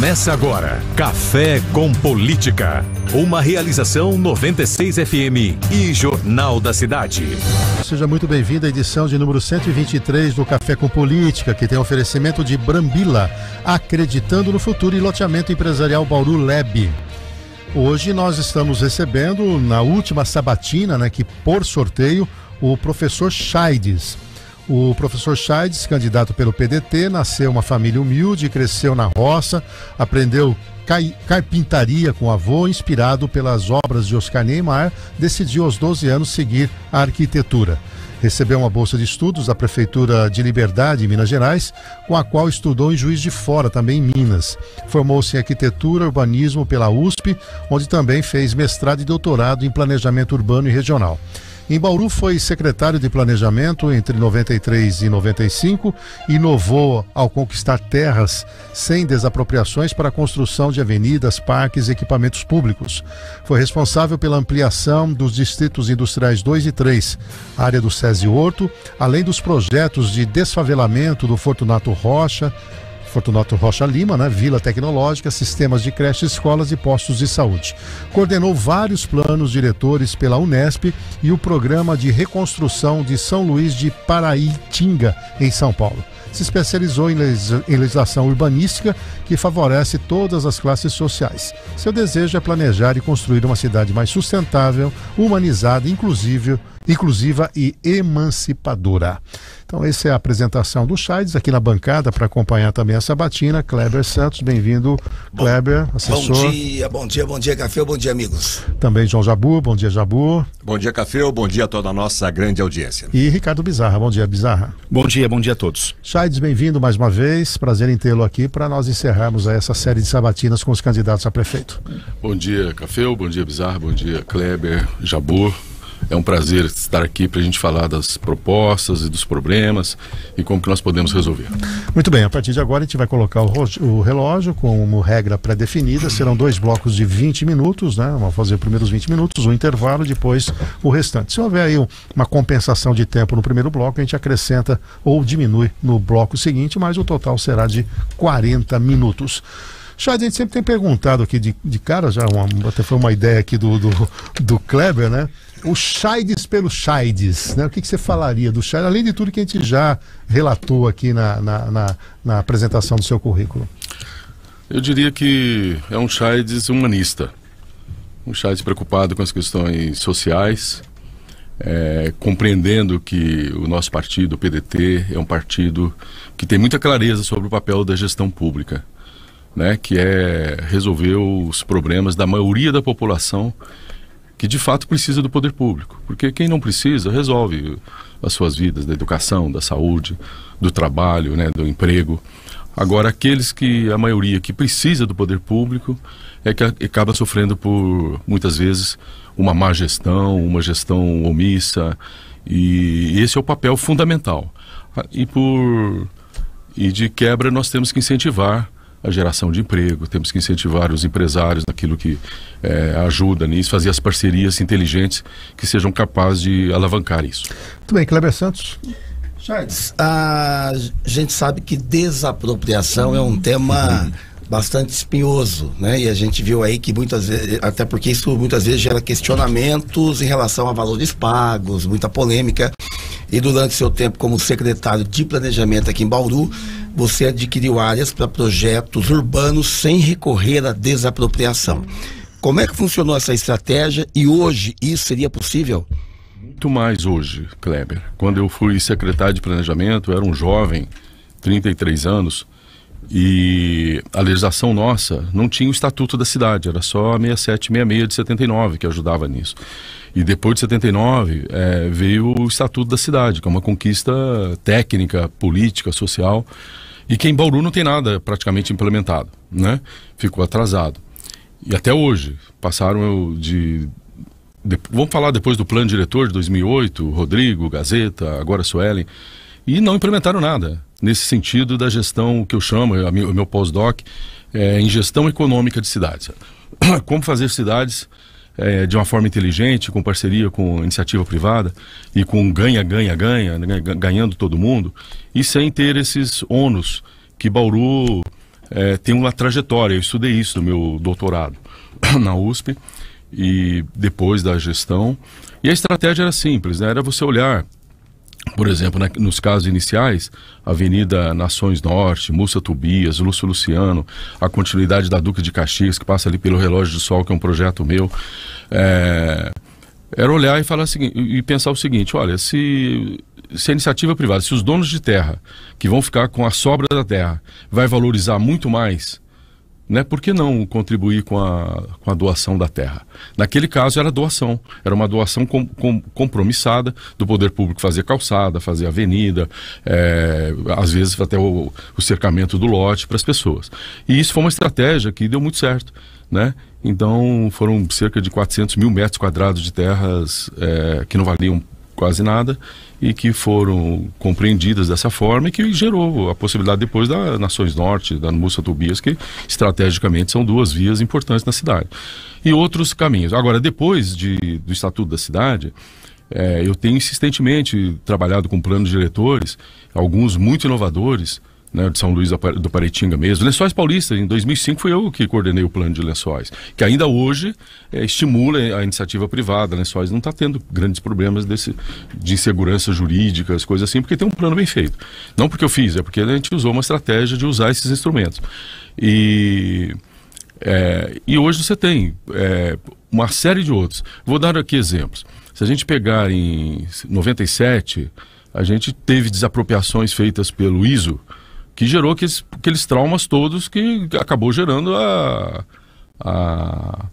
Começa agora Café com Política. Uma realização 96 FM e Jornal da Cidade. Seja muito bem-vindo à edição de número 123 do Café com Política, que tem oferecimento de Brambila, acreditando no futuro e loteamento empresarial Bauru Leb. Hoje nós estamos recebendo, na última sabatina, né, que por sorteio, o professor Chaides. O professor Chaides, candidato pelo PDT, nasceu uma família humilde, cresceu na roça, aprendeu carpintaria com avô, inspirado pelas obras de Oscar Neymar, decidiu aos 12 anos seguir a arquitetura. Recebeu uma bolsa de estudos da Prefeitura de Liberdade, em Minas Gerais, com a qual estudou em Juiz de Fora, também em Minas. Formou-se em arquitetura e urbanismo pela USP, onde também fez mestrado e doutorado em planejamento urbano e regional. Em Bauru foi secretário de Planejamento entre 93 e 95 e inovou ao conquistar terras sem desapropriações para a construção de avenidas, parques e equipamentos públicos. Foi responsável pela ampliação dos distritos industriais 2 e 3, área do SESI Horto, além dos projetos de desfavelamento do Fortunato Rocha, Fortunato Rocha Lima, né? Vila Tecnológica, sistemas de creches, escolas e postos de saúde. Coordenou vários planos diretores pela Unesp e o programa de reconstrução de São Luís de Paraitinga, em São Paulo se especializou em, legislação urbanística que favorece todas as classes sociais. Seu desejo é planejar e construir uma cidade mais sustentável, humanizada, inclusive, inclusiva e emancipadora. Então, essa é a apresentação do Chaides aqui na bancada para acompanhar também a sabatina. Kleber Santos, bem-vindo, Kleber, assessor. Bom dia, bom dia, bom dia, Café, bom dia, amigos. Também João Jabu, bom dia, Jabu. Bom dia, Café, bom dia a toda a nossa grande audiência. E Ricardo Bizarra, bom dia, Bizarra. Bom dia, bom dia a todos. Chaides, bem-vindo mais uma vez, prazer em tê-lo aqui para nós encerrarmos essa série de sabatinas com os candidatos a prefeito. Bom dia, Café, bom dia, Bizarra, bom dia, Kleber, Jabu. É um prazer estar aqui para a gente falar das propostas e dos problemas e como que nós podemos resolver. Muito bem, a partir de agora a gente vai colocar o, relógio como regra pré-definida. Serão dois blocos de 20 minutos, né? Vamos fazer os primeiros 20 minutos, o um intervalo, depois o restante. Se houver aí uma compensação de tempo no primeiro bloco, a gente acrescenta ou diminui no bloco seguinte, mas o total será de 40 minutos. Chad, a gente sempre tem perguntado aqui de, de cara, já uma, até foi uma ideia aqui do, do, do Kleber, né? O Chaides pelo Chaides, né? O que, que você falaria do Chaides, além de tudo que a gente já relatou aqui na, na, na, na apresentação do seu currículo? Eu diria que é um Chaides humanista, um Chaides preocupado com as questões sociais, é, compreendendo que o nosso partido, o PDT, é um partido que tem muita clareza sobre o papel da gestão pública né, que é resolver os problemas da maioria da população que de fato precisa do poder público. Porque quem não precisa resolve as suas vidas, da educação, da saúde, do trabalho, né, do emprego. Agora, aqueles que, a maioria que precisa do poder público, é que acaba sofrendo por, muitas vezes, uma má gestão, uma gestão omissa, e esse é o papel fundamental. E por e de quebra nós temos que incentivar a geração de emprego, temos que incentivar os empresários naquilo que é, ajuda nisso, fazer as parcerias inteligentes que sejam capazes de alavancar isso. Muito bem, Kleber Santos. Charles, a gente sabe que desapropriação é um tema bastante espinhoso, né? E a gente viu aí que muitas vezes, até porque isso muitas vezes gera questionamentos em relação a valores pagos, muita polêmica. E durante seu tempo como secretário de planejamento aqui em Bauru, você adquiriu áreas para projetos urbanos sem recorrer à desapropriação. Como é que funcionou essa estratégia e hoje isso seria possível? Muito mais hoje, Kleber. Quando eu fui secretário de planejamento, eu era um jovem, 33 anos, e a legislação nossa não tinha o estatuto da cidade, era só a 6766 de 79 que ajudava nisso. E depois de 79 é, veio o Estatuto da Cidade, que é uma conquista técnica, política, social, e que em Bauru não tem nada praticamente implementado, né? Ficou atrasado. E até hoje, passaram de, de vamos falar depois do plano diretor de 2008, Rodrigo, Gazeta, agora Suelen, e não implementaram nada nesse sentido da gestão que eu chamo, o meu pós-doc, é, em gestão econômica de cidades. Como fazer cidades é, de uma forma inteligente, com parceria com iniciativa privada e com ganha, ganha, ganha, né, ganhando todo mundo, e sem ter esses ônus que Bauru é, tem uma trajetória. Eu estudei isso no meu doutorado na USP e depois da gestão. E a estratégia era simples, né? era você olhar, por exemplo, né, nos casos iniciais, Avenida Nações Norte, Mussa Tobias, Lúcio Luciano, a continuidade da Duque de Caxias, que passa ali pelo Relógio do Sol, que é um projeto meu. É, era olhar e falar assim, e pensar o seguinte, olha, se, se a iniciativa privada, se os donos de terra, que vão ficar com a sobra da terra, vai valorizar muito mais né, por que não contribuir com a, com a doação da terra? Naquele caso era doação, era uma doação com, com, compromissada do poder público fazer calçada, fazer avenida, é, às vezes até o, o cercamento do lote para as pessoas. E isso foi uma estratégia que deu muito certo. Né? Então foram cerca de 400 mil metros quadrados de terras é, que não valiam quase nada e que foram compreendidas dessa forma e que gerou a possibilidade depois da Nações Norte, da Mussa Tobias, que estrategicamente são duas vias importantes na cidade. E outros caminhos. Agora, depois de, do Estatuto da Cidade, é, eu tenho insistentemente trabalhado com planos diretores, alguns muito inovadores, né, de São Luís do Paraitinga mesmo. Lençóis Paulista, em 2005 fui eu que coordenei o plano de lençóis, que ainda hoje é, estimula a iniciativa privada. Lençóis não está tendo grandes problemas desse, de insegurança jurídica, as coisas assim, porque tem um plano bem feito. Não porque eu fiz, é porque a gente usou uma estratégia de usar esses instrumentos. E, é, e hoje você tem é, uma série de outros. Vou dar aqui exemplos. Se a gente pegar em 97, a gente teve desapropriações feitas pelo ISO, que gerou aqueles, aqueles traumas todos que acabou gerando a, a,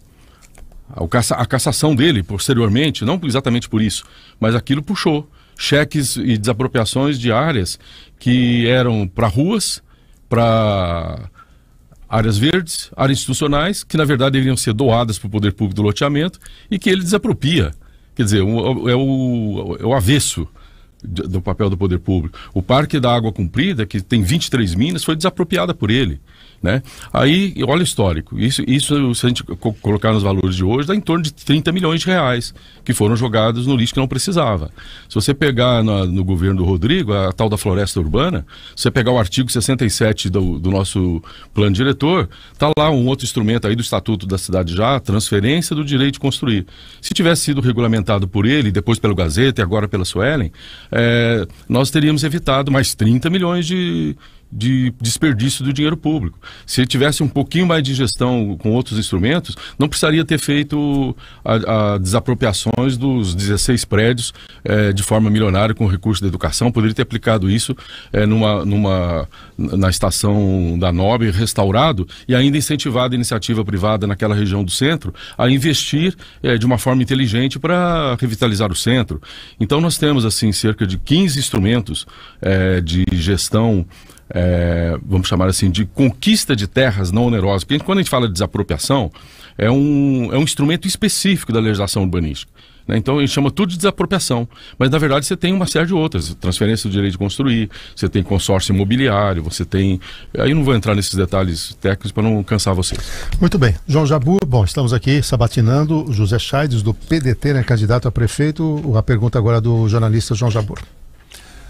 a, a cassação dele posteriormente, não exatamente por isso, mas aquilo puxou cheques e desapropriações de áreas que eram para ruas, para áreas verdes, áreas institucionais, que na verdade deveriam ser doadas para o poder público do loteamento e que ele desapropria. Quer dizer, é o, é o avesso do papel do poder público. O Parque da Água Comprida, que tem 23 minas, foi desapropriada por ele. Né? Aí, olha o histórico. Isso, isso, se a gente colocar nos valores de hoje, dá em torno de 30 milhões de reais que foram jogados no lixo que não precisava. Se você pegar no, no governo do Rodrigo, a tal da floresta urbana, se você pegar o artigo 67 do, do nosso plano diretor, tá lá um outro instrumento aí do Estatuto da Cidade já, transferência do direito de construir. Se tivesse sido regulamentado por ele, depois pelo Gazeta e agora pela Suelen, é, nós teríamos evitado mais 30 milhões de de desperdício do dinheiro público. Se ele tivesse um pouquinho mais de gestão com outros instrumentos, não precisaria ter feito a, a desapropriações dos 16 prédios é, de forma milionária com recurso da educação. Poderia ter aplicado isso é, numa, numa, na estação da Nobre, restaurado, e ainda incentivado a iniciativa privada naquela região do centro a investir é, de uma forma inteligente para revitalizar o centro. Então nós temos assim cerca de 15 instrumentos de gestão é, vamos chamar assim, de conquista de terras não onerosas. Porque quando a gente fala de desapropriação, é um, é um instrumento específico da legislação urbanística. Né? Então a gente chama tudo de desapropriação. Mas na verdade você tem uma série de outras. Transferência do direito de construir, você tem consórcio imobiliário, você tem. Aí não vou entrar nesses detalhes técnicos para não cansar vocês. Muito bem. João Jabu, bom, estamos aqui sabatinando José Chaides, do PDT, né, candidato a prefeito. A pergunta agora do jornalista João Jabur.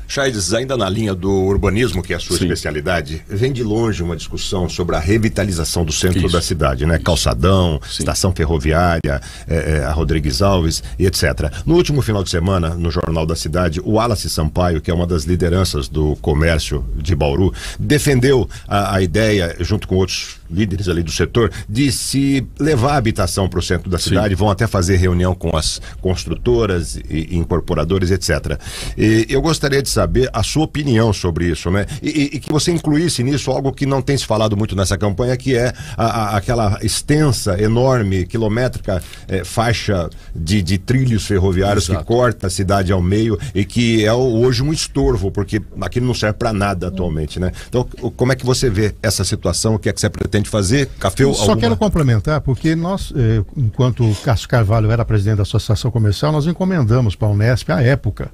Chaides, ainda na linha do urbanismo, que é a sua Sim. especialidade, vem de longe uma discussão sobre a revitalização do centro Isso. da cidade, né? Isso. Calçadão, Sim. estação ferroviária, é, é, a Rodrigues Alves e etc. No último final de semana, no Jornal da Cidade, o Wallace Sampaio, que é uma das lideranças do comércio de Bauru, defendeu a, a ideia, junto com outros líderes ali do setor, de se levar a habitação para o centro da cidade, Sim. vão até fazer reunião com as construtoras e incorporadores, etc. E eu gostaria de saber a sua opinião sobre isso, né? E, e, que você incluísse nisso algo que não tem se falado muito nessa campanha, que é a, a, aquela extensa, enorme, quilométrica é, faixa de, de, trilhos ferroviários Exato. que corta a cidade ao meio e que é hoje um estorvo, porque aquilo não serve para nada atualmente, né? Então, como é que você vê essa situação? O que é que você pretende fazer? Café Só alguma... quero complementar, porque nós, eh, enquanto o Cássio Carvalho era presidente da Associação Comercial, nós encomendamos para a Unesp, à época,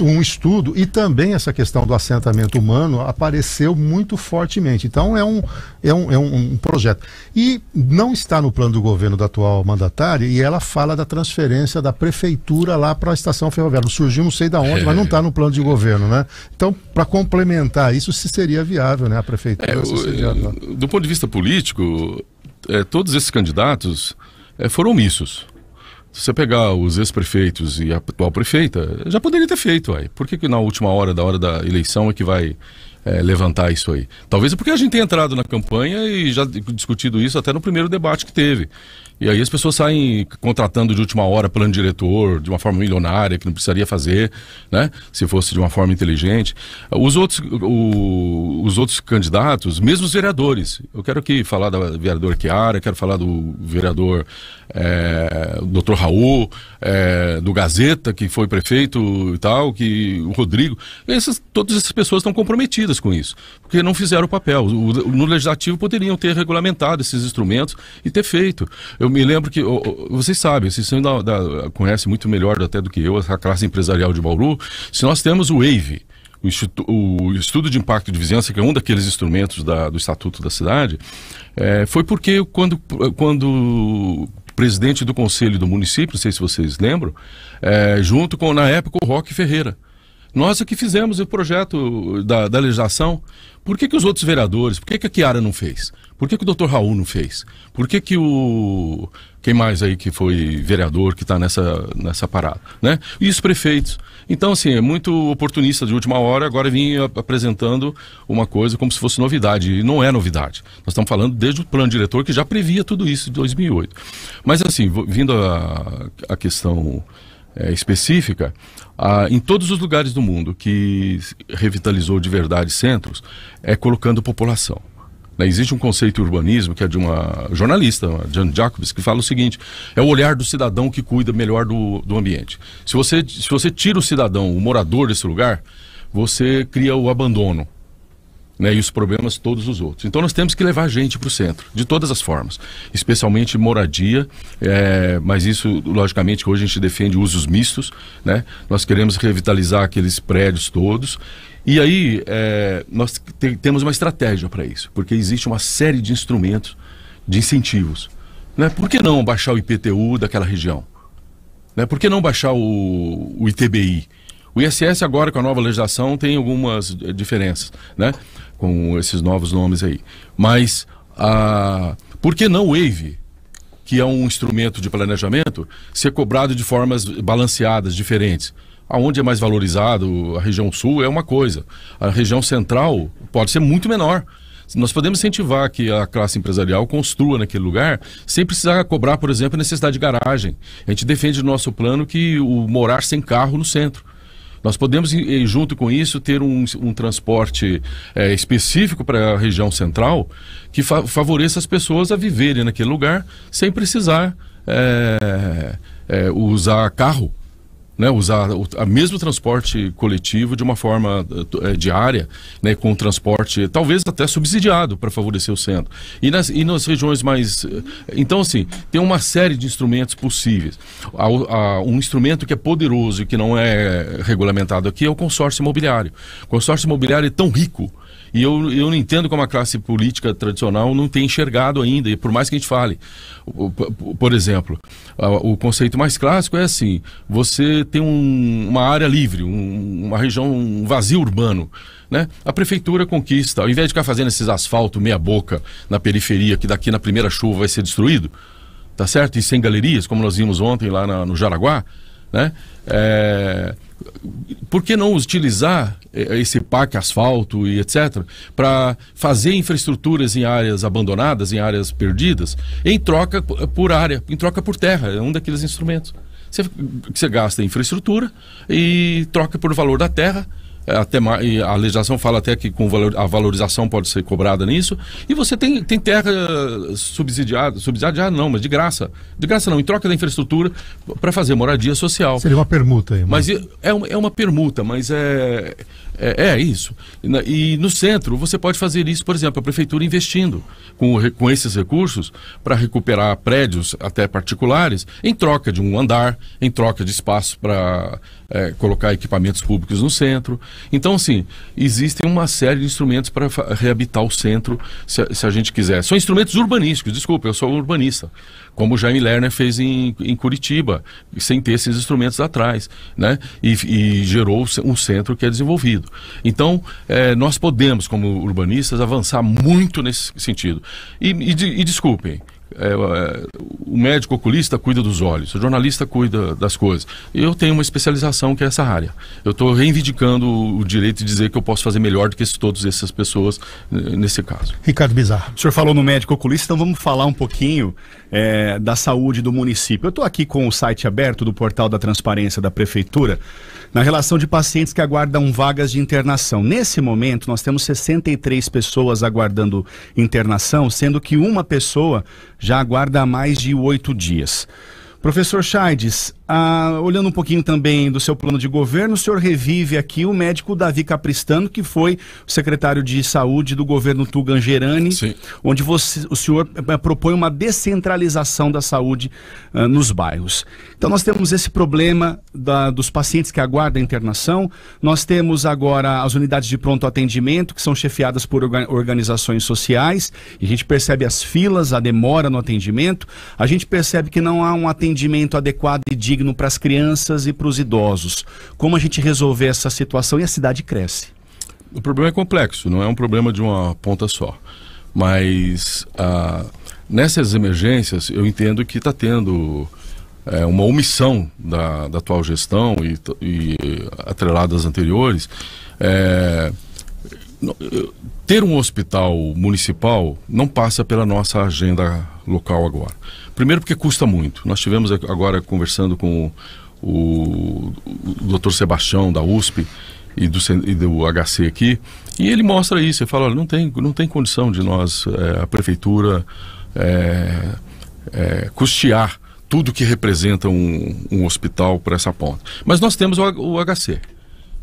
um estudo e também essa questão do assentamento humano apareceu muito fortemente. Então é um, é um, é um, projeto. E não está no plano do governo da atual mandatária e ela fala da transferência da prefeitura lá para a estação ferroviária. Surgiu não sei da onde, é. mas não está no plano de governo, né? Então, para complementar isso, se seria viável, né? A prefeitura. É, o, do ponto de vista político, é, todos esses candidatos é, foram omissos. Se você pegar os ex-prefeitos e a atual prefeita, já poderia ter feito. Aí. Por que, que na última hora, da hora da eleição, é que vai é, levantar isso aí? Talvez é porque a gente tenha entrado na campanha e já discutido isso até no primeiro debate que teve. E aí as pessoas saem contratando de última hora plano diretor, de uma forma milionária, que não precisaria fazer, né? Se fosse de uma forma inteligente. Os outros, o, os outros candidatos, mesmo os vereadores. Eu quero aqui falar da vereadora Chiara, quero falar do vereador é, Dr. Raul, é, do Gazeta, que foi prefeito e tal, que o Rodrigo. Essas, todas essas pessoas estão comprometidas com isso, porque não fizeram o papel. O, no legislativo poderiam ter regulamentado esses instrumentos e ter feito. Eu me lembro que, vocês sabem, vocês ainda da, conhecem muito melhor até do que eu, a classe empresarial de Bauru. Se nós temos o WAVE, o, o, Estudo de Impacto de Vizinhança, que é um daqueles instrumentos da, do Estatuto da Cidade, é, foi porque quando, quando presidente do conselho do município, não sei se vocês lembram, é, junto com, na época, o Roque Ferreira. Nós é que fizemos o projeto da, da legislação. Por que, que os outros vereadores, por que, que a Chiara não fez? Por que, que o doutor Raul não fez? Por que, que o. Quem mais aí que foi vereador que está nessa, nessa parada? Né? E os prefeitos. Então, assim, é muito oportunista de última hora, agora vim apresentando uma coisa como se fosse novidade. E não é novidade. Nós estamos falando desde o plano diretor que já previa tudo isso de 2008. Mas, assim, vindo à questão é, específica, em todos os lugares do mundo que revitalizou de verdade centros, é colocando população. Né, existe um conceito de urbanismo que é de uma jornalista, Jan Jacobs, que fala o seguinte: é o olhar do cidadão que cuida melhor do, do ambiente. Se você, se você tira o cidadão, o morador desse lugar, você cria o abandono. Né, e os problemas todos os outros. Então nós temos que levar gente para o centro, de todas as formas, especialmente moradia, é, mas isso, logicamente, hoje a gente defende usos mistos, né? nós queremos revitalizar aqueles prédios todos e aí, é, nós te, temos uma estratégia para isso, porque existe uma série de instrumentos de incentivos. Né? Por que não baixar o IPTU daquela região? Né? Por que não baixar o, o ITBI? O ISS agora, com a nova legislação, tem algumas eh, diferenças, né? Com esses novos nomes aí. Mas, a... por que não o WAVE? que é um instrumento de planejamento, ser cobrado de formas balanceadas, diferentes aonde é mais valorizado, a região sul é uma coisa. A região central pode ser muito menor. Nós podemos incentivar que a classe empresarial construa naquele lugar sem precisar cobrar, por exemplo, a necessidade de garagem. A gente defende no nosso plano que o morar sem carro no centro. Nós podemos, junto com isso, ter um, um transporte é, específico para a região central que fa favoreça as pessoas a viverem naquele lugar sem precisar é, é, usar carro né, usar o a mesmo transporte coletivo de uma forma é, diária, né, com transporte talvez até subsidiado para favorecer o centro. E nas, e nas regiões mais. Eh, então, assim, tem uma série de instrumentos possíveis. Há, há um instrumento que é poderoso e que não é regulamentado aqui é o consórcio imobiliário. O consórcio imobiliário é tão rico e eu, eu não entendo como a classe política tradicional não tem enxergado ainda, e por mais que a gente fale. Por exemplo, o conceito mais clássico é assim: você tem um, uma área livre, um, uma região, um vazio urbano. Né? A prefeitura conquista, ao invés de ficar fazendo esses asfalto meia-boca na periferia, que daqui na primeira chuva vai ser destruído, tá certo? E sem galerias, como nós vimos ontem lá na, no Jaraguá, né? É, por que não utilizar eh, esse parque asfalto e etc. para fazer infraestruturas em áreas abandonadas, em áreas perdidas, em troca por área, em troca por terra? É um daqueles instrumentos. Você, você gasta infraestrutura e troca por valor da terra até a legislação fala até que com valor, a valorização pode ser cobrada nisso. E você tem, tem terra subsidiada, subsidiada não, mas de graça. De graça não, em troca da infraestrutura para fazer moradia social. Seria uma permuta aí. Mas, mas é, uma, é uma permuta, mas é, É, é isso. E, e, no centro, você pode fazer isso, por exemplo, a prefeitura investindo com, com esses recursos para recuperar prédios, até particulares, em troca de um andar, em troca de espaço para é, colocar equipamentos públicos no centro. Então, assim, existem uma série de instrumentos para reabitar o centro, se, se, a gente quiser. São instrumentos urbanísticos, desculpa, eu sou urbanista, como o Jaime Lerner fez em, em Curitiba, sem ter esses instrumentos atrás, né? E, e gerou um centro que é desenvolvido. Então, é, nós podemos, como urbanistas, avançar muito nesse sentido. E, e, e desculpem, é, é, o médico oculista cuida dos olhos, o jornalista cuida das coisas. Eu tenho uma especialização que é essa área. Eu estou reivindicando o direito de dizer que eu posso fazer melhor do que todas essas pessoas nesse caso. Ricardo Bizarro. O senhor falou no médico oculista, então vamos falar um pouquinho é, da saúde do município. Eu estou aqui com o site aberto do portal da transparência da prefeitura na relação de pacientes que aguardam vagas de internação. Nesse momento, nós temos 63 pessoas aguardando internação, sendo que uma pessoa já aguarda há mais de oito dias. Professor Chaides, ah, olhando um pouquinho também do seu plano de governo, o senhor revive aqui o médico Davi Capristano, que foi secretário de saúde do governo Tugangerani, Sim. onde você, o senhor eh, propõe uma descentralização da saúde ah, nos bairros. Então nós temos esse problema da, dos pacientes que aguardam a internação, nós temos agora as unidades de pronto atendimento, que são chefiadas por organizações sociais, e a gente percebe as filas, a demora no atendimento, a gente percebe que não há um atendimento adequado e digno digno para as crianças e para os idosos. Como a gente resolver essa situação e a cidade cresce? O problema é complexo, não é um problema de uma ponta só. Mas ah, nessas emergências eu entendo que está tendo é, uma omissão da, da atual gestão e, e atreladas anteriores. É, ter um hospital municipal não passa pela nossa agenda local agora. Primeiro porque custa muito. Nós tivemos agora conversando com o, o Dr. Sebastião da USP e do, e do HC aqui, e ele mostra isso, ele fala, olha, não tem, não tem condição de nós, é, a prefeitura, é, é, custear tudo que representa um, um hospital para essa ponta. Mas nós temos o, o HC.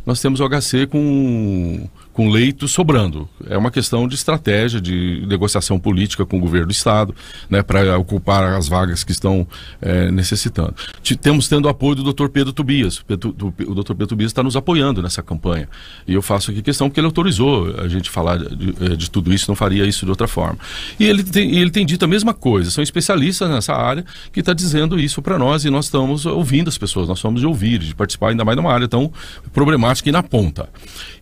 Nós temos o HC com com leito sobrando. É uma questão de estratégia, de negociação política com o governo do Estado, né, para ocupar as vagas que estão é, necessitando. Temos tendo apoio do Dr. Pedro Tobias. O Dr. Pedro Tobias está nos apoiando nessa campanha. E eu faço aqui questão porque ele autorizou a gente falar de, de, de tudo isso, não faria isso de outra forma. E ele tem, ele tem dito a mesma coisa. São especialistas nessa área que está dizendo isso para nós e nós estamos ouvindo as pessoas, nós somos de ouvir, de participar ainda mais numa área tão problemática e na ponta.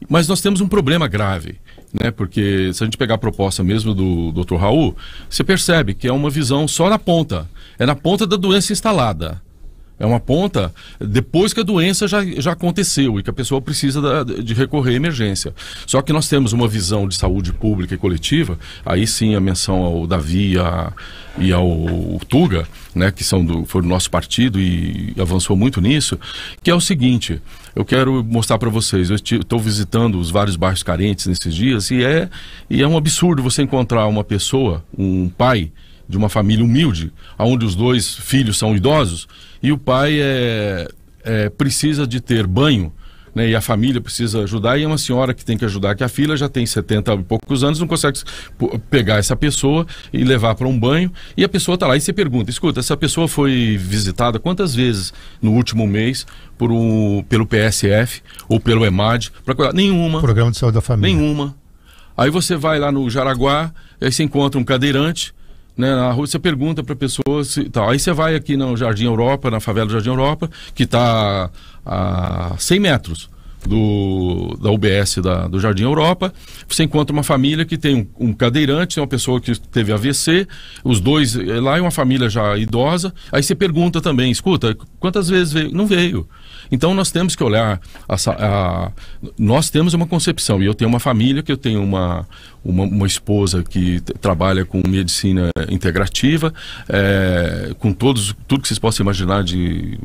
Mas nós temos um problema problema grave, né? Porque se a gente pegar a proposta mesmo do Dr. Raul, você percebe que é uma visão só na ponta, é na ponta da doença instalada. É uma ponta depois que a doença já, já aconteceu e que a pessoa precisa da, de recorrer à emergência. Só que nós temos uma visão de saúde pública e coletiva, aí sim a menção ao Davi a, e ao Tuga, né, que são do, foram do nosso partido e avançou muito nisso, que é o seguinte, eu quero mostrar para vocês, eu estou visitando os vários bairros carentes nesses dias e é, e é um absurdo você encontrar uma pessoa, um pai de uma família humilde, onde os dois filhos são idosos, e o pai é, é, precisa de ter banho, né, e a família precisa ajudar, e é uma senhora que tem que ajudar, que a filha já tem 70 e poucos anos, não consegue pegar essa pessoa e levar para um banho, e a pessoa está lá e você pergunta, escuta, essa pessoa foi visitada quantas vezes no último mês por um, pelo PSF ou pelo EMAD? Pra, nenhuma. Programa de Saúde da Família. Nenhuma. Aí você vai lá no Jaraguá, aí você encontra um cadeirante, né, na rua, você pergunta para a pessoa se tal. Aí você vai aqui no Jardim Europa, na favela do Jardim Europa, que está a 100 metros do, da UBS da, do Jardim Europa. Você encontra uma família que tem um, um cadeirante, uma pessoa que teve AVC, os dois eh, lá e uma família já idosa. Aí você pergunta também, escuta, quantas vezes veio? Não veio. Então nós temos que olhar, a, a, nós temos uma concepção, e eu tenho uma família que eu tenho uma, uma, uma esposa que trabalha com medicina integrativa, é, com todos, tudo que vocês possam imaginar de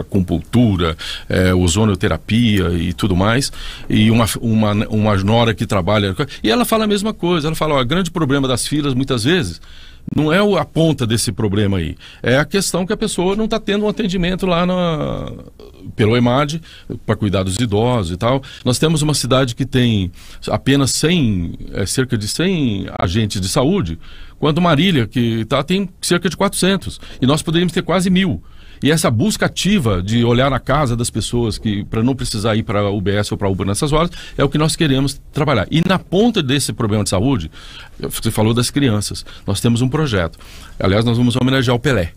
acupuntura, é, ozonoterapia e tudo mais, e uma, uma, uma nora que trabalha. E ela fala a mesma coisa, ela fala, o grande problema das filas muitas vezes não é a ponta desse problema aí. É a questão que a pessoa não está tendo um atendimento lá na, pelo EMAD para cuidar dos idosos e tal. Nós temos uma cidade que tem apenas 100, é, cerca de 100 agentes de saúde, quando Marília, que tá, tem cerca de 400. E nós poderíamos ter quase mil. E essa busca ativa de olhar na casa das pessoas que para não precisar ir para a UBS ou para UBA nessas horas é o que nós queremos trabalhar. E na ponta desse problema de saúde, você falou das crianças. Nós temos um projeto. Aliás, nós vamos homenagear o Pelé.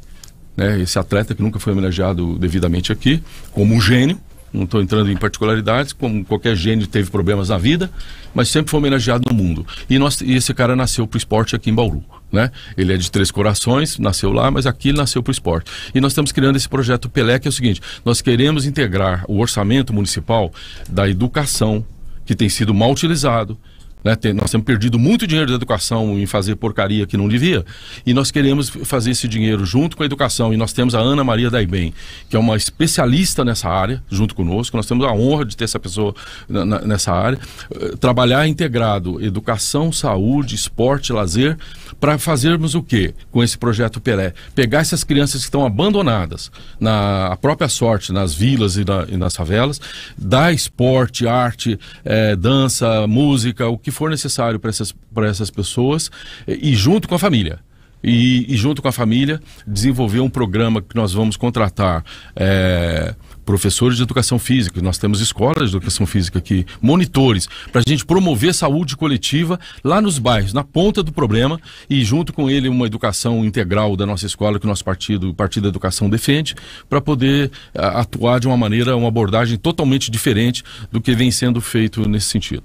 Né? Esse atleta que nunca foi homenageado devidamente aqui, como um gênio, não estou entrando em particularidades, como qualquer gênio teve problemas na vida, mas sempre foi homenageado no mundo. E, nós, e esse cara nasceu para o esporte aqui em Bauru. Né? Ele é de Três Corações, nasceu lá, mas aqui nasceu para o esporte. E nós estamos criando esse projeto Pelé, que é o seguinte: nós queremos integrar o orçamento municipal da educação, que tem sido mal utilizado, né? Tem, nós temos perdido muito dinheiro da educação em fazer porcaria que não devia, e nós queremos fazer esse dinheiro junto com a educação. E nós temos a Ana Maria Daibem, que é uma especialista nessa área, junto conosco. Nós temos a honra de ter essa pessoa na, na, nessa área. Uh, trabalhar integrado educação, saúde, esporte, lazer, para fazermos o quê com esse projeto Pelé? Pegar essas crianças que estão abandonadas na própria sorte, nas vilas e, na, e nas favelas, dar esporte, arte, eh, dança, música, o que for necessário para essas, essas pessoas e junto com a família. E, e, junto com a família desenvolver um programa que nós vamos contratar é, professores de educação física, nós temos escolas de educação física aqui, monitores, para a gente promover saúde coletiva lá nos bairros, na ponta do problema, e junto com ele uma educação integral da nossa escola que o nosso partido, o Partido da Educação, defende, para poder a, atuar de uma maneira, uma abordagem totalmente diferente do que vem sendo feito nesse sentido.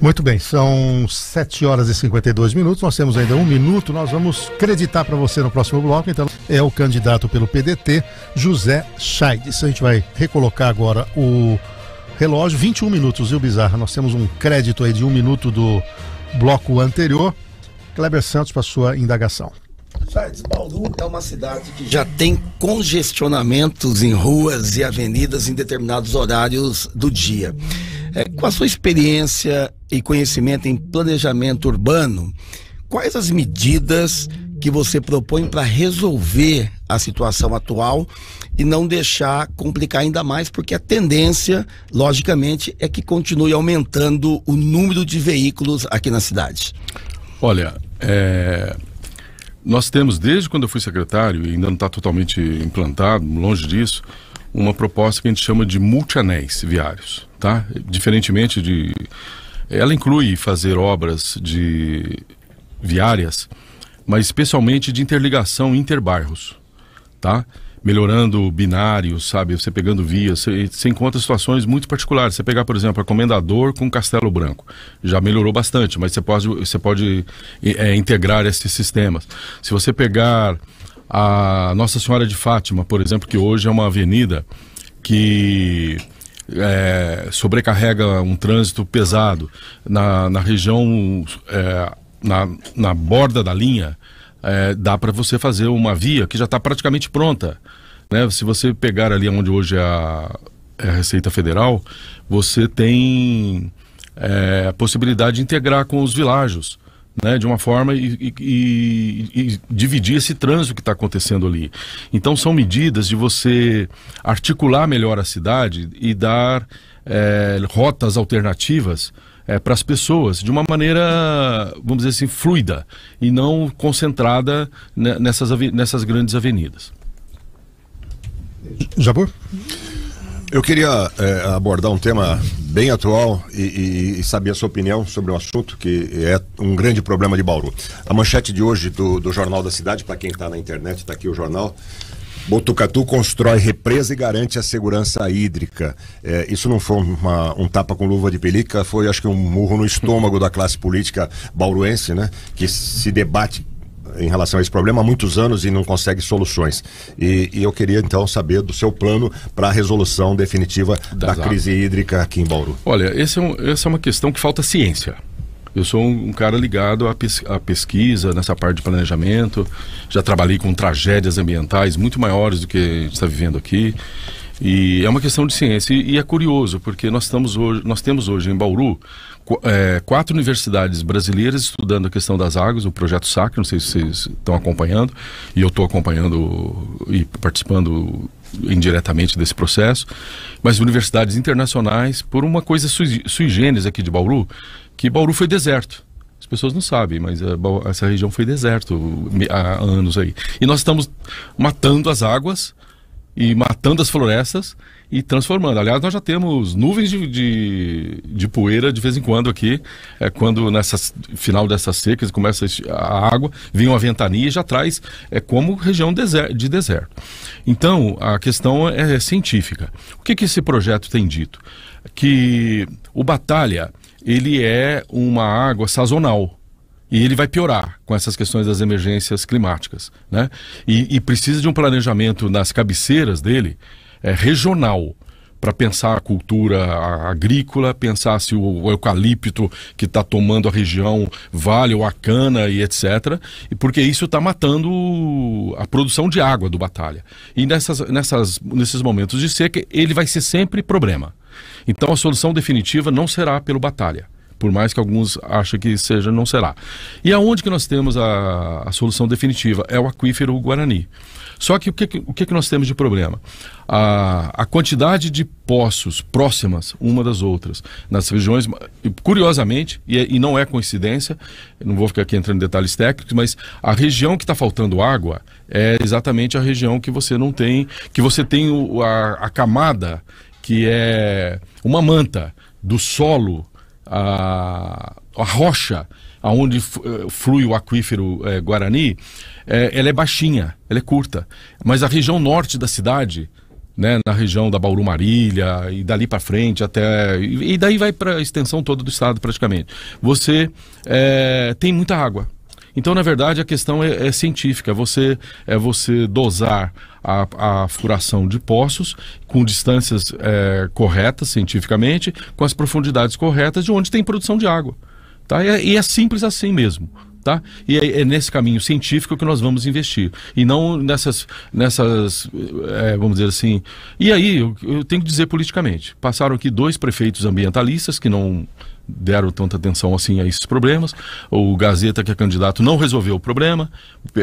Muito bem, são 7 horas e 52 minutos. Nós temos ainda um minuto. Nós vamos acreditar para você no próximo bloco. Então, é o candidato pelo PDT, José Chaides. A gente vai recolocar agora o relógio. 21 minutos, viu, Bizarra? Nós temos um crédito aí de um minuto do bloco anterior. Kleber Santos para sua indagação. Charles, Bauru é uma cidade que já tem congestionamentos em ruas e avenidas em determinados horários do dia. É, com a sua experiência e conhecimento em planejamento urbano, quais as medidas que você propõe para resolver a situação atual e não deixar complicar ainda mais, porque a tendência, logicamente, é que continue aumentando o número de veículos aqui na cidade? Olha, é, nós temos, desde quando eu fui secretário, e ainda não está totalmente implantado, longe disso, uma proposta que a gente chama de multianéis viários, tá? Diferentemente de... Ela inclui fazer obras de viárias, mas especialmente de interligação interbairros, tá? melhorando binários, sabe? Você pegando vias, você, você, encontra situações muito particulares. Você pegar, por exemplo, a Comendador com Castelo Branco, já melhorou bastante, mas você pode, você pode é, integrar esses sistemas. Se você pegar a Nossa Senhora de Fátima, por exemplo, que hoje é uma avenida que é, sobrecarrega um trânsito pesado na, na região, é, na, na borda da linha, é, dá para você fazer uma via que já está praticamente pronta. Né? Se você pegar ali onde hoje é a, é a Receita Federal, você tem é, a possibilidade de integrar com os világios. Né, de uma forma e, e, e, dividir esse trânsito que está acontecendo ali. Então são medidas de você articular melhor a cidade e dar é, rotas alternativas é, para as pessoas de uma maneira, vamos dizer assim, fluida e não concentrada nessas, nessas grandes avenidas. Jabur? Eu queria é, abordar um tema bem atual e, e, e, saber a sua opinião sobre um assunto que é um grande problema de Bauru. A manchete de hoje do, do Jornal da Cidade, para quem está na internet, está aqui o jornal, Botucatu constrói represa e garante a segurança hídrica. É, isso não foi uma, um tapa com luva de pelica, foi acho que um murro no estômago da classe política bauruense, né? Que se debate em relação a esse problema há muitos anos e não consegue soluções. E, e eu queria então saber do seu plano para a resolução definitiva da crise hídrica aqui em Bauru. Olha, esse é um, essa é uma questão que falta ciência. Eu sou um, um cara ligado à, pes à, pesquisa, nessa parte de planejamento. Já trabalhei com tragédias ambientais muito maiores do que a gente está vivendo aqui. E é uma questão de ciência. E, e é curioso, porque nós, estamos hoje, nós temos hoje em Bauru é, quatro universidades brasileiras estudando a questão das águas, o projeto SAC, não sei se vocês estão acompanhando, e eu estou acompanhando e participando indiretamente desse processo, mas universidades internacionais, por uma coisa sui, sui generis aqui de Bauru, que Bauru foi deserto. As pessoas não sabem, mas a, essa região foi deserto há anos aí. E nós estamos matando as águas e matando as florestas e transformando. Aliás, nós já temos nuvens de, de, de poeira de vez em quando aqui, é, quando nessa final dessas secas começa a água, vem uma ventania e já traz, é como região de deserto. Então, a questão é, é científica. O que, que esse projeto tem dito? Que o Batalha ele é uma água sazonal. E ele vai piorar com essas questões das emergências climáticas. Né? E, e precisa de um planejamento nas cabeceiras dele é, regional para pensar a cultura agrícola, pensar se o, eucalipto que está tomando a região vale ou a cana e etc. E porque isso está matando a produção de água do Batalha. E nessas, nessas, nesses momentos de seca, ele vai ser sempre problema. Então a solução definitiva não será pelo Batalha. Por mais que alguns achem que seja, não será. E aonde que nós temos a, a solução definitiva? É o aquífero Guarani. Só que o que, o que nós temos de problema? A, a quantidade de poços próximas uma das outras nas regiões, curiosamente, e, é, e não é coincidência, não vou ficar aqui entrando em detalhes técnicos, mas a região que está faltando água é exatamente a região que você não tem, que você tem o, a, a camada que é uma manta do solo, a, a rocha aonde eh, flui o aquífero é, Guarani, é, ela é baixinha, ela é curta. Mas a região norte da cidade, né, na região da Bauru Marília e dali para frente até e, daí vai para a extensão toda do estado praticamente. Você é, tem muita água. Então, na verdade, a questão é, é científica. Você é você dosar a, a furação de poços com distâncias é, corretas cientificamente, com as profundidades corretas de onde tem produção de água. Tá? E, é, e é simples assim mesmo. Tá? E é, é, nesse caminho científico que nós vamos investir. E não nessas, nessas é, vamos dizer assim. E aí, eu, eu, tenho que dizer politicamente: passaram aqui dois prefeitos ambientalistas que não deram tanta atenção assim a esses problemas. O Gazeta, que é candidato, não resolveu o problema,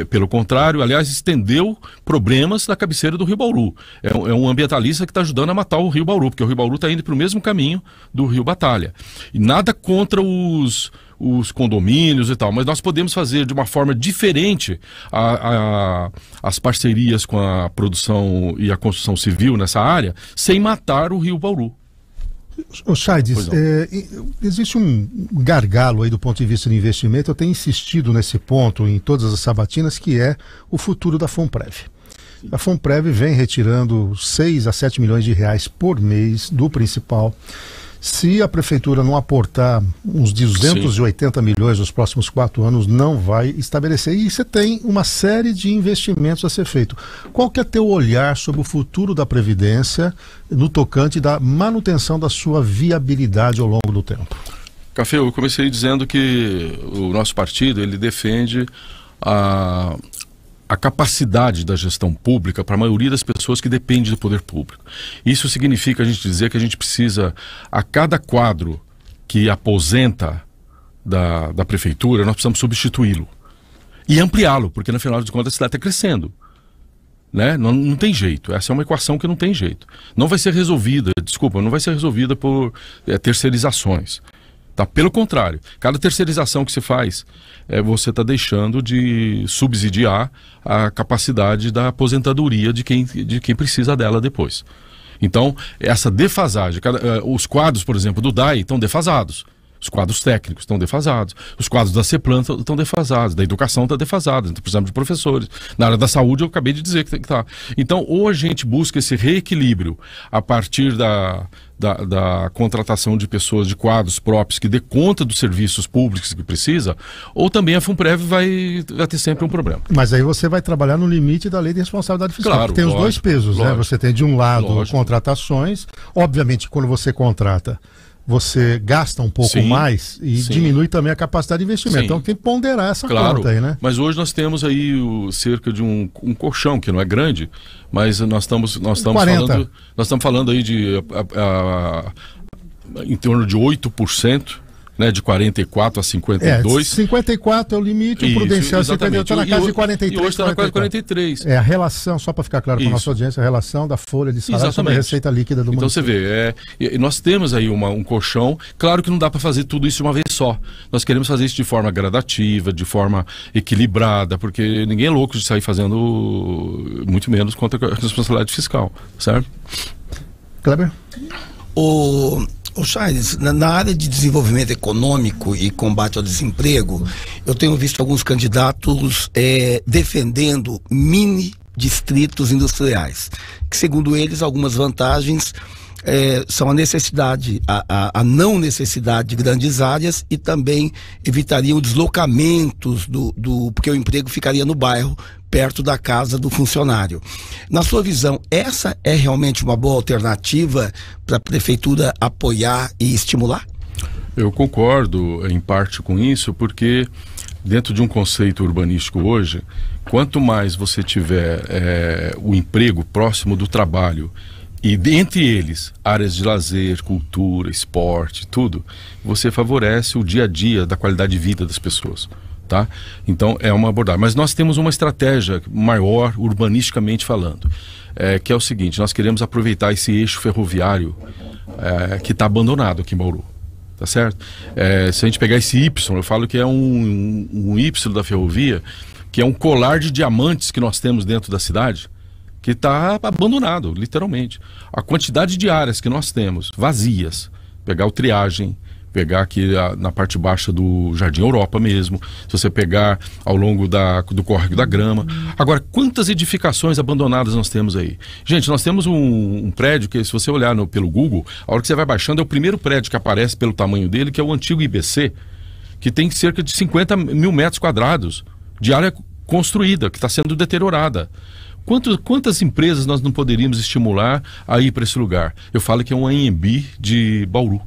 pelo contrário, aliás, estendeu problemas da cabeceira do Rio Bauru. É um, é um ambientalista que está ajudando a matar o Rio Bauru, porque o Rio Bauru está indo para o mesmo caminho do Rio Batalha. E nada contra os os condomínios e tal, mas nós podemos fazer de uma forma diferente a, a, as parcerias com a produção e a construção civil nessa área, sem matar o Rio Bauru. O Chaides, é, existe um gargalo aí do ponto de vista do investimento. Eu tenho insistido nesse ponto em todas as sabatinas, que é o futuro da Fomprev. A Fomprev vem retirando 6 a 7 milhões de reais por mês do principal se a prefeitura não aportar uns 280 Sim. milhões nos próximos quatro anos, não vai estabelecer. E você tem uma série de investimentos a ser feito. Qual que é teu olhar sobre o futuro da Previdência no tocante da manutenção da sua viabilidade ao longo do tempo? Café, eu comecei dizendo que o nosso partido ele defende a, a capacidade da gestão pública para a maioria das pessoas que depende do poder público. Isso significa a gente dizer que a gente precisa, a cada quadro que aposenta da, da prefeitura, nós precisamos substituí-lo e ampliá-lo, porque no final de contas a cidade está crescendo. Né? Não, não tem jeito. Essa é uma equação que não tem jeito. Não vai ser resolvida, desculpa, não vai ser resolvida por é, terceirizações. Tá? Pelo contrário, cada terceirização que se faz, é, você está deixando de subsidiar a capacidade da aposentadoria de quem, de quem precisa dela depois. Então, essa defasagem, cada, uh, os quadros, por exemplo, do DAI estão defasados. Os quadros técnicos estão defasados. Os quadros da CEPLAN estão defasados. Da educação está defasada. Então precisamos de professores. Na área da saúde, eu acabei de dizer que está. Então, ou a gente busca esse reequilíbrio a partir da, da, da, contratação de pessoas de quadros próprios que dê conta dos serviços públicos que precisa, ou também a FUNPREV vai, vai ter sempre um problema. Mas aí você vai trabalhar no limite da lei de responsabilidade fiscal. Claro, tem lógico, os dois pesos, né? lógico, né? Você tem de um lado lógico. contratações, obviamente quando você contrata você gasta um pouco Sim, mais e sim. diminui também a capacidade de investimento. Sim. Então tem que ponderar essa Claro, conta aí, né? mas hoje nós temos aí o- cerca de um, um colchão, que não é grande, mas nós estamos, nós estamos 40. falando. Nós estamos falando aí de a- a- a- em torno de 8%, né? De 44 a É, 52. 54 é o limite, o Isso, prudencial exatamente. 58 está na casa de 43. E hoje está na casa de 43. É a relação, só para ficar claro para a nossa audiência, a relação da folha de salário sobre a Exatamente. receita líquida do Então município. você vê, é, nós temos aí uma- um colchão. Claro que não dá para fazer tudo isso de uma vez só. Nós queremos fazer isso de forma gradativa, de forma equilibrada, porque ninguém é louco de sair fazendo muito menos contra a responsabilidade fiscal, certo? Kleber? O, o Charles, na, na área de desenvolvimento econômico e combate ao desemprego, eu tenho visto alguns candidatos eh, defendendo mini distritos industriais, que segundo eles algumas vantagens eh, são a necessidade, a, a, a não necessidade de grandes áreas e também evitariam deslocamentos do, do porque o emprego ficaria no bairro perto da casa do funcionário. Na sua visão, essa é realmente uma boa alternativa para a prefeitura apoiar e estimular? Eu concordo em parte com isso, porque dentro de um conceito urbanístico hoje, quanto mais você tiver eh, o emprego próximo do trabalho e dentre eles áreas de lazer, cultura, esporte, tudo, você favorece o dia a dia da qualidade de vida das pessoas. Tá? Então é uma abordagem. Mas nós temos uma estratégia maior, urbanisticamente falando, eh, que é o seguinte: nós queremos aproveitar esse eixo ferroviário eh, que está abandonado aqui em Bauru tá certo? É, se a gente pegar esse Y, eu falo que é um, um, um Y da ferrovia, que é um colar de diamantes que nós temos dentro da cidade, que está abandonado, literalmente. A quantidade de áreas que nós temos vazias, pegar o triagem, pegar aqui na parte baixa do Jardim Europa mesmo, se você pegar ao longo da, do córrego da grama. Agora, quantas edificações abandonadas nós temos aí? Gente, nós temos um, um prédio que, se você olhar no- pelo Google, a hora que você vai baixando, é o primeiro prédio que aparece pelo tamanho dele, que é o antigo IBC, que tem cerca de 50 mil metros quadrados de área construída, que está sendo deteriorada. Quanto, quantas empresas nós não poderíamos estimular a ir para esse lugar? Eu falo que é um AMB de Bauru.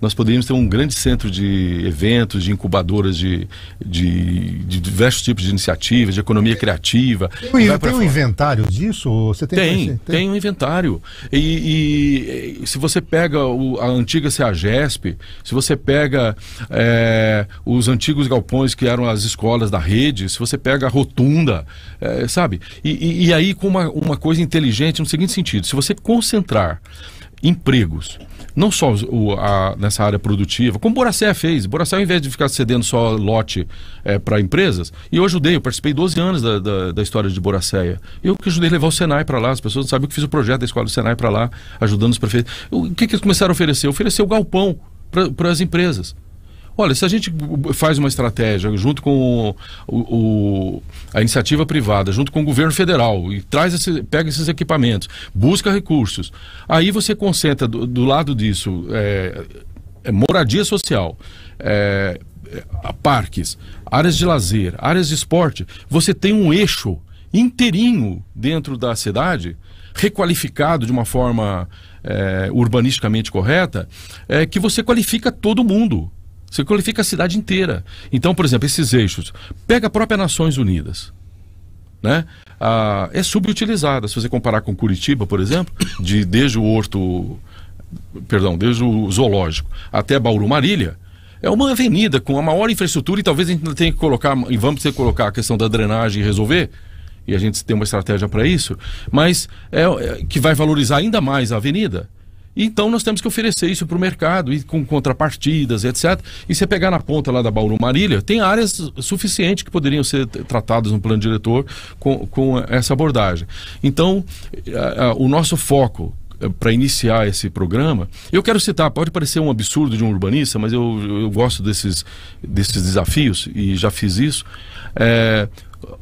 Nós poderíamos ter um grande centro de eventos, de incubadoras de, de, de diversos tipos de iniciativas, de economia criativa. Tem, tem pra um fora. inventário disso? Você tem, Tem, conhece- tem, um inventário. E, e- e se você pega o- a antiga CEAGESP, se você pega é, os antigos galpões que eram as escolas da rede, se você pega a rotunda, é, sabe? E, e- e aí com uma, uma coisa inteligente no seguinte sentido: se você concentrar empregos, não só o- a- nessa área produtiva, como Boracé fez. Boracé, ao invés de ficar cedendo só lote para empresas, e eu ajudei, eu participei 12 anos da, da, da história de Boracéia. Eu que ajudei a levar o Senai para lá, as pessoas não sabem que fiz o projeto da escola do Senai para lá, ajudando os prefeitos. O que, que eles começaram a oferecer? Oferecer o galpão para as empresas. Olha, se a gente faz uma estratégia junto com o, o- a iniciativa privada, junto com o governo federal, e traz esse- pega esses equipamentos, busca recursos, aí você concentra do, do lado disso é, é moradia social, é, é, parques, áreas de lazer, áreas de esporte, você tem um eixo inteirinho dentro da cidade, requalificado de uma forma é, urbanisticamente correta, é, que você qualifica todo mundo. Você qualifica a cidade inteira. Então, por exemplo, esses eixos. Pega a própria Nações Unidas. Né? Ah, é subutilizada. Se você comparar com Curitiba, por exemplo, de, desde o Horto. Perdão, desde o Zoológico até Bauru Marília, é uma avenida com a maior infraestrutura e talvez a gente tenha que colocar, e vamos ter que colocar a questão da drenagem e resolver, e a gente tem uma estratégia para isso, mas é, é, que vai valorizar ainda mais a avenida. Então nós temos que oferecer isso para o mercado, e com contrapartidas, etc. E você pegar na ponta lá da Bauru Marília, tem áreas suficientes que poderiam ser tratadas no plano diretor com, com essa abordagem. Então, a- a- o nosso foco para iniciar esse programa, eu quero citar, pode parecer um absurdo de um urbanista, mas eu, eu gosto desses, desses desafios e já fiz isso. É,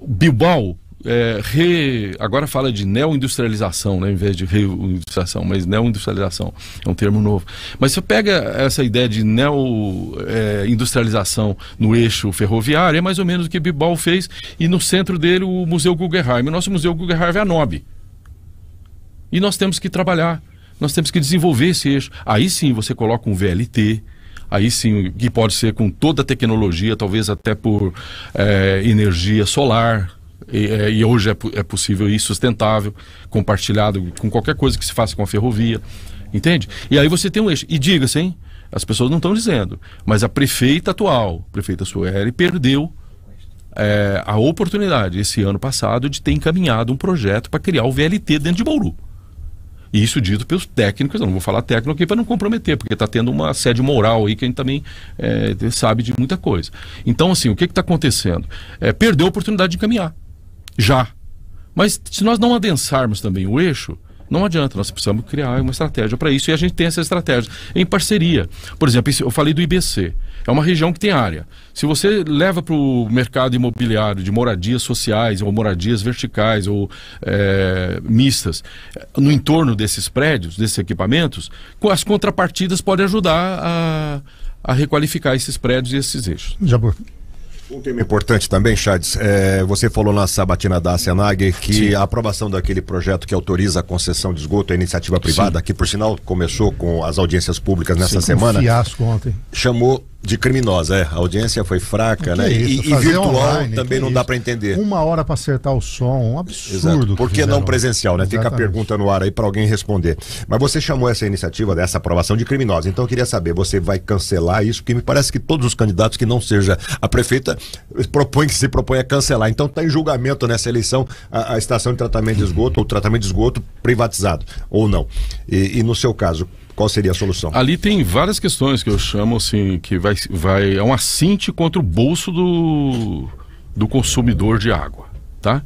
Bilbao é, re- agora fala de neo-industrialização, né, em vez de reindustrialização, mas neo-industrialização é um termo novo. Mas você pega essa ideia de neo-industrialização no eixo ferroviário, é mais ou menos o que Bilbao fez, e no centro dele o Museu Guggenheim. O nosso Museu Guggenheim é a NOB. E nós temos que trabalhar. nós temos que desenvolver esse eixo. Aí sim você coloca um VLT, aí sim, que pode ser com toda a tecnologia, talvez até por é, energia solar, e, é, e hoje é, é, possível e sustentável, compartilhado com qualquer coisa que se faça com a ferrovia, entende? E aí você tem um eixo. E diga-se, hein? As pessoas não estão dizendo, mas a prefeita atual, a prefeita Sueli, perdeu é, a oportunidade esse ano passado de ter encaminhado um projeto para criar o VLT dentro de Bauru. E isso dito pelos técnicos, eu não vou falar técnico aqui para não comprometer, porque está tendo uma sede moral aí que a gente também é, sabe de muita coisa. Então, assim, o que está acontecendo? É, perdeu a oportunidade de encaminhar. Já. Mas se nós não adensarmos também o eixo, não adianta, nós precisamos criar uma estratégia para isso e a gente tem essa estratégia em parceria. Por exemplo, eu falei do IBC. É uma região que tem área. Se você leva para o mercado imobiliário de moradias sociais ou moradias verticais ou é, mistas no entorno desses prédios, desses equipamentos, as contrapartidas podem ajudar a, a requalificar esses prédios e esses eixos. Jabur. Um tema importante também, Chades, é, você falou na sabatina da Senag que Sim. a aprovação daquele projeto que autoriza a concessão de esgoto à iniciativa privada, Sim. que por sinal começou com as audiências públicas nessa Sim, semana. Um fiasco ontem. Chamou de criminosa, é. A audiência foi fraca, né? É e, e, virtual online, também não é dá para entender. Uma hora para acertar o som, um absurdo. Por que não presencial, né? Exatamente. Fica a pergunta no ar aí para alguém responder. Mas você chamou essa iniciativa dessa aprovação de criminosa. Então eu queria saber, você vai cancelar isso? Porque me parece que todos os candidatos que não seja a prefeita propõem que se propõe a cancelar. Então está em julgamento nessa eleição a, a, estação de tratamento de esgoto ou tratamento de esgoto privatizado ou não. e, e no seu caso, qual seria a solução? Ali tem várias questões que eu chamo assim, que vai, vai é um assinte contra o bolso do, do consumidor de água, tá?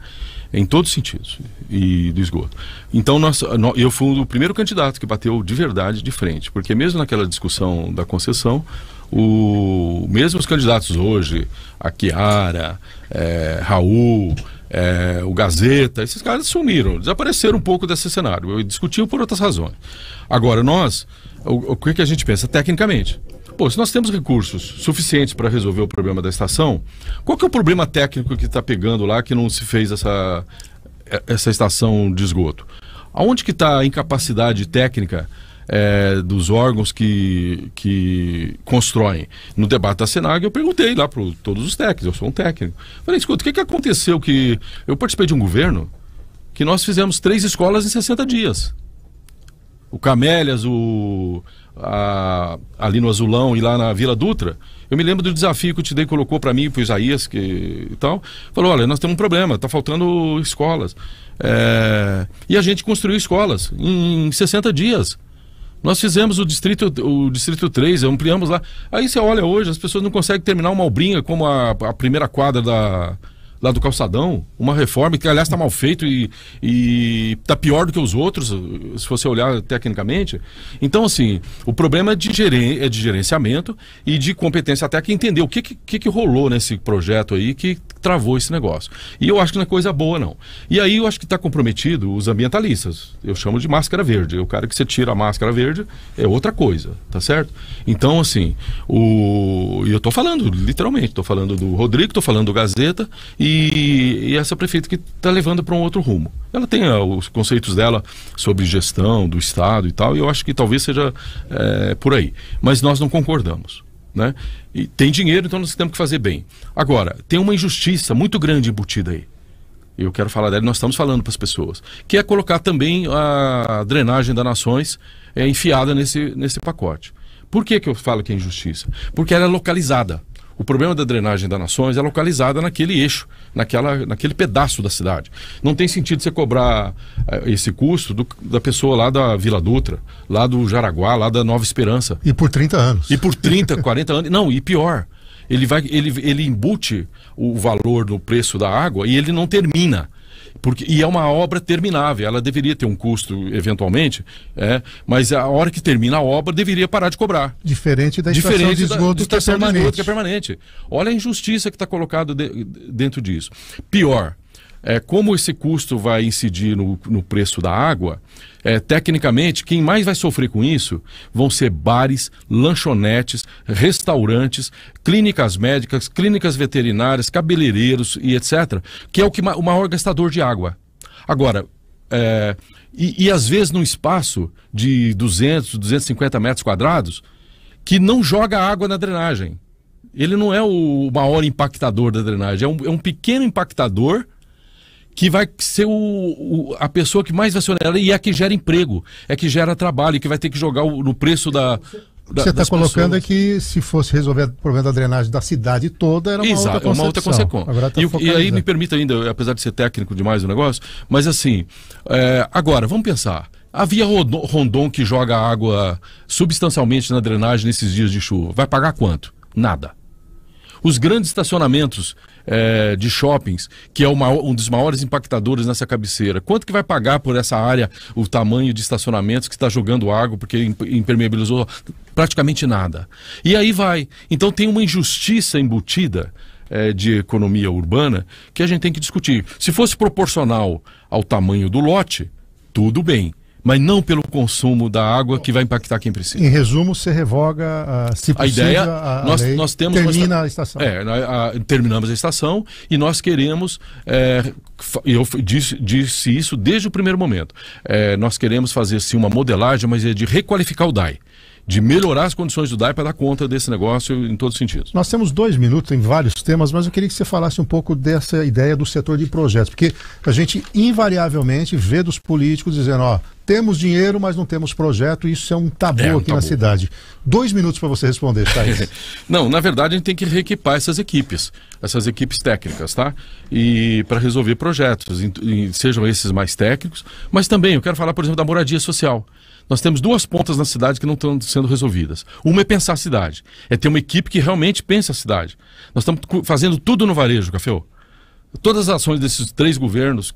Em todos os sentidos, e do esgoto. Então, nós, eu fui o primeiro candidato que bateu de verdade de frente, porque mesmo naquela discussão da concessão, o, mesmo os candidatos hoje, a Chiara, é, Raul, é, o Gazeta, esses caras sumiram, desapareceram um pouco desse cenário. Discutiu por outras razões. Agora, nós, o, o que, que a gente pensa tecnicamente? Pô, se nós temos recursos suficientes para resolver o problema da estação, qual que é o problema técnico que está pegando lá que não se fez essa, essa estação de esgoto? Aonde que está a incapacidade técnica é, dos órgãos que, que constroem. No debate da Senag, eu perguntei lá para todos os técnicos, eu sou um técnico. Falei, escuta, o que, que aconteceu que. Eu participei de um governo que nós fizemos três escolas em 60 dias. O Camélias, o, a, ali no Azulão e lá na Vila Dutra. Eu me lembro do desafio que o Tidei colocou para mim, para o Isaías que, e tal. Falou: olha, nós temos um problema, está faltando escolas. É, e a gente construiu escolas em, em 60 dias. Nós fizemos o distrito, o distrito 3, ampliamos lá. Aí você olha hoje, as pessoas não conseguem terminar uma obrinha como a, a primeira quadra da, lá do calçadão, uma reforma que aliás está mal feito e está pior do que os outros, se você olhar tecnicamente. Então, assim, o problema é de, geren é de gerenciamento e de competência até que entender o que, que, que rolou nesse projeto aí que travou esse negócio. E eu acho que não é coisa boa, não. E aí eu acho que está comprometido os ambientalistas. Eu chamo de máscara verde. O cara que você tira a máscara verde é outra coisa, tá certo? Então, assim, o... eu estou falando, literalmente, estou falando do Rodrigo, estou falando do Gazeta e e, essa prefeita que está levando para um outro rumo. Ela tem uh, os conceitos dela sobre gestão do Estado e tal, e eu acho que talvez seja é, por aí. Mas nós não concordamos. Né? E tem dinheiro, então nós temos que fazer bem. Agora, tem uma injustiça muito grande embutida aí. Eu quero falar dela, nós estamos falando para as pessoas, que é colocar também a drenagem das nações é, enfiada nesse, nesse pacote. Por que, que eu falo que é injustiça? Porque ela é localizada. O problema da drenagem das nações é localizada naquele eixo, naquela, naquele pedaço da cidade. Não tem sentido você cobrar eh, esse custo do, da pessoa lá da Vila Dutra, lá do Jaraguá, lá da Nova Esperança. E por 30 anos. E por 30, 40 anos. Não, e pior, ele vai ele, ele embute o valor no preço da água e ele não termina. Porque, e é uma obra terminável, ela deveria ter um custo eventualmente, é, mas a hora que termina a obra deveria parar de cobrar. Diferente da Diferente de esgoto, da, que, é permanente. De esgoto que é permanente. Olha a injustiça que está colocada de, dentro disso. Pior, é, como esse custo vai incidir no, no preço da água, é, tecnicamente, quem mais vai sofrer com isso vão ser bares, lanchonetes, restaurantes, clínicas médicas, clínicas veterinárias, cabeleireiros e etc., que é o, que, o maior gastador de água. Agora, é, e, e às vezes num espaço de 200, 250 metros quadrados, que não joga água na drenagem. Ele não é o maior impactador da drenagem, é um, é um pequeno impactador que vai ser o, o, a pessoa que mais vai ser onera e é que gera emprego, é que gera trabalho, que vai ter que jogar o, no preço da. O que você está colocando pessoas. é que se fosse resolver o problema da drenagem da cidade toda, era uma Exato, outra uma outra consequência. Tá e, e, aí me permita ainda, apesar de ser técnico demais o negócio, mas assim, é, agora, vamos pensar. A Via Rondon que joga água substancialmente na drenagem nesses dias de chuva, vai pagar quanto? Nada. Os grandes estacionamentos é, de shoppings, que é um dos maiores impactadores nessa cabeceira, quanto que vai pagar por essa área, o tamanho de estacionamentos que está jogando água porque impermeabilizou? Praticamente nada. E aí vai. Então tem uma injustiça embutida é, de economia urbana que a gente tem que discutir. Se fosse proporcional ao tamanho do lote, tudo bem mas não pelo consumo da água que vai impactar quem precisa. Em resumo, você revoga, uh, se possível, a ideia, a, nós, lei, nós temos termina a estação. É, a, a, terminamos a estação e nós queremos, é, eu disse, disse, isso desde o primeiro momento, é, nós queremos fazer sim uma modelagem, mas é de requalificar o DAI de melhorar as condições do DAI para dar conta desse negócio em todos os sentidos. Nós temos dois minutos em vários temas, mas eu queria que você falasse um pouco dessa ideia do setor de projetos, porque a gente invariavelmente vê dos políticos dizendo, ó, temos dinheiro, mas não temos projeto, e isso é um tabu é um aqui tabu. na cidade. Dois minutos para você responder, Thaís. não, na verdade a gente tem que reequipar essas equipes, essas equipes técnicas, tá? E para resolver projetos, sejam esses mais técnicos, mas também eu quero falar, por exemplo, da moradia social. Nós temos duas pontas na cidade que não estão sendo resolvidas. Uma é pensar a cidade, é ter uma equipe que realmente pensa a cidade. Nós estamos fazendo tudo no varejo, Café. Todas as ações desses três governos,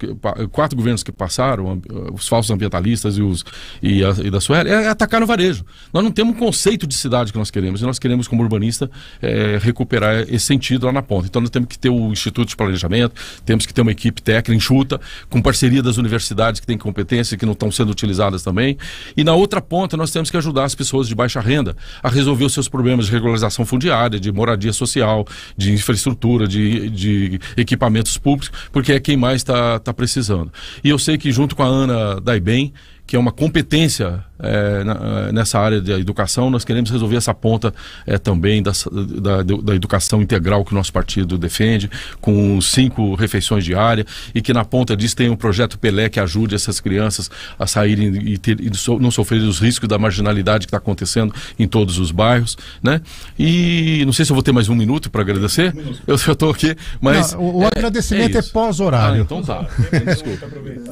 quatro governos que passaram, os falsos ambientalistas e, os, e, a, e da Suélia, é atacar no varejo. Nós não temos um conceito de cidade que nós queremos, e nós queremos, como urbanista, é, recuperar esse sentido lá na ponta. Então nós temos que ter o Instituto de Planejamento, temos que ter uma equipe técnica enxuta, com parceria das universidades que têm competência que não estão sendo utilizadas também. E na outra ponta, nós temos que ajudar as pessoas de baixa renda a resolver os seus problemas de regularização fundiária, de moradia social, de infraestrutura, de, de equipamento públicos, porque é quem mais está tá precisando. E eu sei que junto com a Ana Daibem, que é uma competência é, na, nessa área da educação, nós queremos resolver essa ponta é, também da, da, da, educação integral que o nosso partido defende, com cinco refeições diárias, e que na ponta disso tem um projeto Pelé que ajude essas crianças a saírem e, ter, e não sofrerem os riscos da marginalidade que está acontecendo em todos os bairros. Né? E não sei se eu vou ter mais um minuto para agradecer, eu estou aqui, mas. Não, o é, agradecimento é, é pós-horário. Ah, então tá. Desculpa.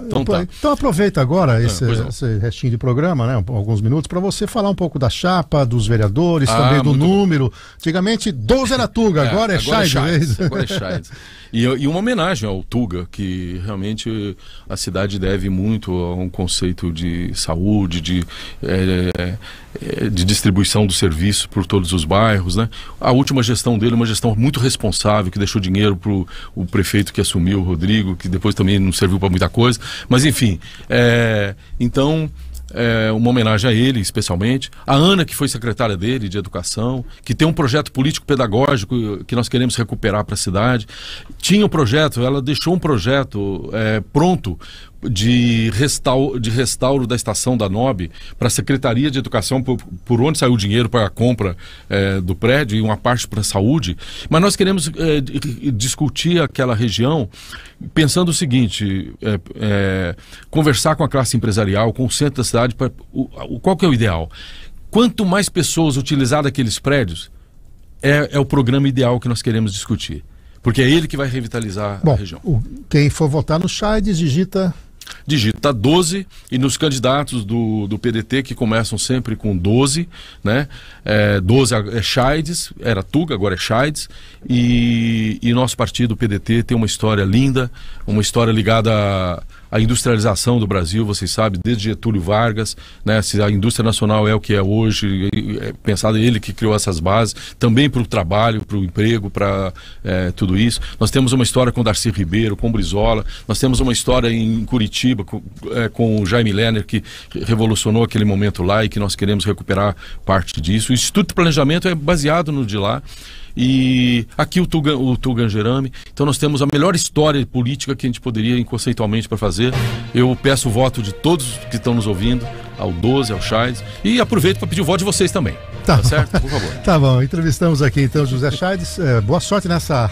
Então, tá. então aproveita agora esse, ah, esse restinho de programa, né? Né, alguns minutos, para você falar um pouco da chapa, dos vereadores, ah, também do número. Bom. Antigamente, 12 era Tuga, é, agora é Scheid. Agora é Scheid. E, e, uma homenagem ao Tuga, que realmente a cidade deve muito a um conceito de saúde, de, é, é, de distribuição do serviço por todos os bairros. Né? A última gestão dele, uma gestão muito responsável, que deixou dinheiro para o prefeito que assumiu, o Rodrigo, que depois também não serviu para muita coisa. Mas enfim, é, então é, uma homenagem a ele, especialmente. A Ana, que foi secretária dele de Educação, que tem um projeto político-pedagógico que nós queremos recuperar para a cidade. Tinha um projeto, ela deixou um projeto é, pronto de restauro, de restauro da estação da NOB para a Secretaria de Educação, por, por onde saiu o dinheiro para a compra é, do prédio e uma parte para a saúde. Mas nós queremos é, discutir aquela região pensando o seguinte: é, é, conversar com a classe empresarial, com o centro da cidade, pra, o, qual que é o ideal? Quanto mais pessoas utilizar aqueles prédios, é, é o programa ideal que nós queremos discutir. Porque é ele que vai revitalizar Bom, a região. O, quem for votar no Chades, digita digita 12 e nos candidatos do, do PDT que começam sempre com 12, né? É, 12 é Chaides, era Tuga, agora é Chaides, e, e nosso partido, o PDT, tem uma história linda, uma história ligada a a industrialização do Brasil, vocês sabem, desde Getúlio Vargas, né, se a indústria nacional é o que é hoje, é pensado ele que criou essas bases, também para o trabalho, para o emprego, para é, tudo isso. Nós temos uma história com Darcy Ribeiro, com Brizola, nós temos uma história em Curitiba com, é, com o Jaime Lerner, que revolucionou aquele momento lá e que nós queremos recuperar parte disso. O Instituto de Planejamento é baseado no de lá E aqui o Tugan, o Tugan. Então nós temos a melhor história política que a gente poderia conceitualmente para fazer. Eu peço o voto de todos que estão nos ouvindo, ao 12, ao Chais. E aproveito para pedir o voto de vocês também. Tá, tá certo? Por favor. tá bom, entrevistamos aqui então José Chades. É, boa sorte nessa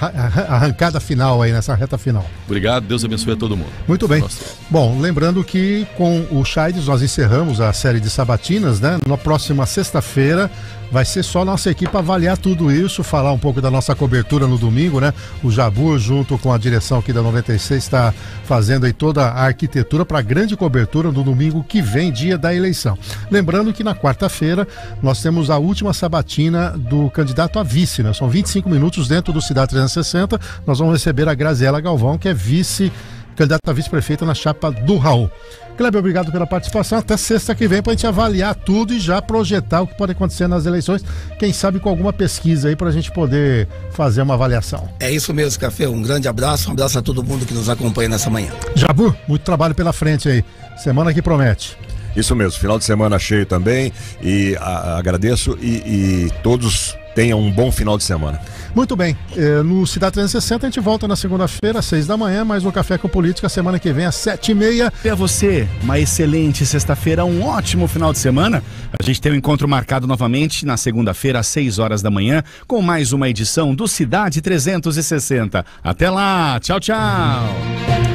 arrancada final aí, nessa reta final. Obrigado, Deus abençoe a todo mundo. Muito bem. Nossa. Bom, lembrando que com o Chades nós encerramos a série de sabatinas, né? Na próxima sexta-feira vai ser só nossa equipe avaliar tudo isso, falar um pouco da nossa cobertura no domingo, né? O Jabur, junto com a direção aqui da 96, está fazendo aí toda a arquitetura para a grande cobertura no domingo que vem, dia da eleição. Lembrando que na quarta-feira nós temos a última sabatina do candidato a vice, né? São 25 minutos dentro do Cidade 360. Nós vamos receber a Graziela Galvão, que é vice candidata a vice-prefeita na chapa do Raul. Kleber, obrigado pela participação. Até sexta que vem para a gente avaliar tudo e já projetar o que pode acontecer nas eleições. Quem sabe com alguma pesquisa aí para a gente poder fazer uma avaliação. É isso mesmo, Café. Um grande abraço, um abraço a todo mundo que nos acompanha nessa manhã. Jabu, muito trabalho pela frente aí. Semana que promete. Isso mesmo, final de semana cheio também e a, agradeço e, e todos tenham um bom final de semana. Muito bem, é, no Cidade 360 a gente volta na segunda-feira, às seis da manhã, mais um Café com Política, semana que vem às sete e meia. E a você, uma excelente sexta-feira, um ótimo final de semana. A gente tem um encontro marcado novamente na segunda-feira, às seis horas da manhã, com mais uma edição do Cidade 360. Até lá, tchau, tchau.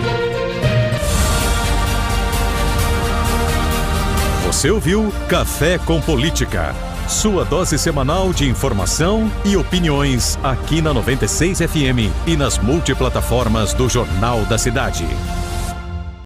Você ouviu Café com Política. Sua dose semanal de informação e opiniões aqui na 96 FM e nas multiplataformas do Jornal da Cidade.